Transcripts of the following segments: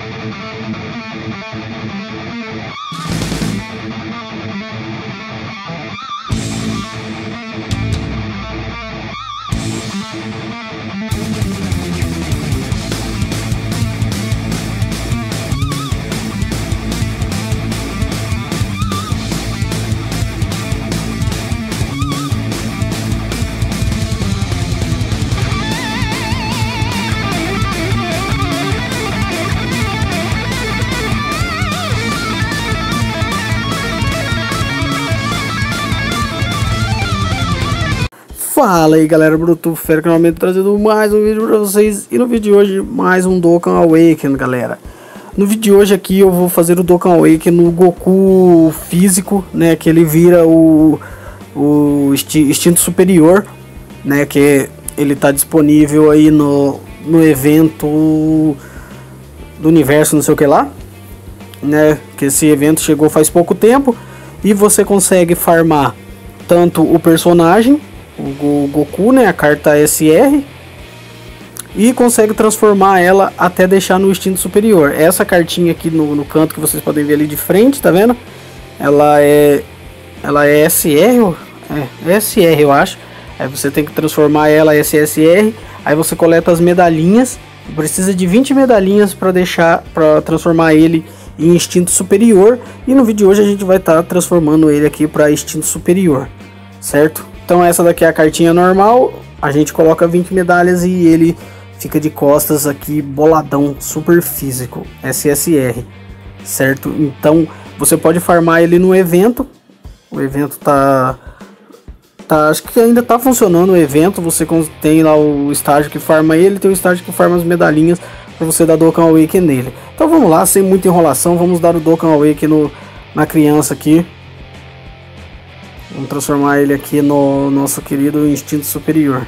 Thank you. Fala aí galera, Bruto Fera finalmente trazendo mais um vídeo pra vocês. E no vídeo de hoje mais um Dokkan Awaken galera. No vídeo de hoje aqui eu vou fazer o Dokkan Awaken no Goku físico né Que ele vira o, o instinto superior né Que ele tá disponível aí no, no evento do universo não sei o que lá né Que esse evento chegou faz pouco tempo. E você consegue farmar tanto o personagem o Goku, né, a carta SR, e consegue transformar ela até deixar no instinto superior. Essa cartinha aqui no, no canto que vocês podem ver ali de frente, tá vendo? Ela é ela é SR, é, é SR eu acho. Aí você tem que transformar ela em SSR, aí você coleta as medalhinhas, precisa de 20 medalhinhas para deixar para transformar ele em instinto superior, e no vídeo de hoje a gente vai estar tá transformando ele aqui para instinto superior, certo? Então essa daqui é a cartinha normal, a gente coloca 20 medalhas e ele fica de costas aqui boladão, super físico, SSR, certo? Então você pode farmar ele no evento, o evento tá, tá acho que ainda tá funcionando o evento, você tem lá o estágio que farma ele, tem o estágio que farma as medalhinhas para você dar Dokkan Awaken nele. Então vamos lá, sem muita enrolação, vamos dar o Dokkan Awaken no, na criança aqui. Vamos transformar ele aqui no nosso querido instinto superior.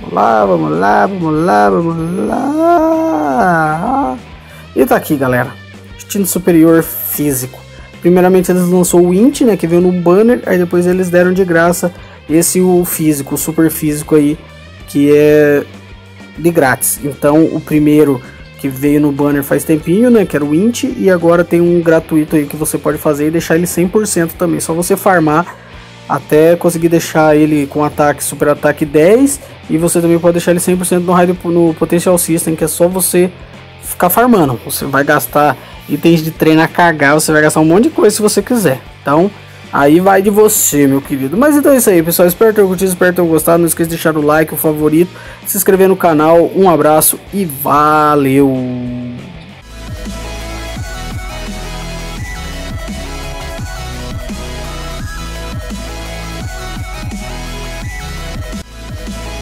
Vamos lá, vamos lá, vamos lá, vamos lá. E tá aqui, galera. Instinto superior físico. Primeiramente eles lançou o Int, né, que veio no banner, aí depois eles deram de graça esse o físico, o super físico aí, que é de grátis. Então o primeiro que veio no banner faz tempinho, né, que era o Int, e agora tem um gratuito aí que você pode fazer e deixar ele 100% também, só você farmar até conseguir deixar ele com ataque, super ataque 10, e você também pode deixar ele 100% no raio no Potential System, que é só você ficar farmando, você vai gastar itens de treino a cagar, você vai gastar um monte de coisa se você quiser, então... Aí vai de você, meu querido. Mas então é isso aí, pessoal. Espero ter curtido, espero ter gostado. Não esqueça de deixar o like, o favorito, se inscrever no canal. Um abraço e valeu!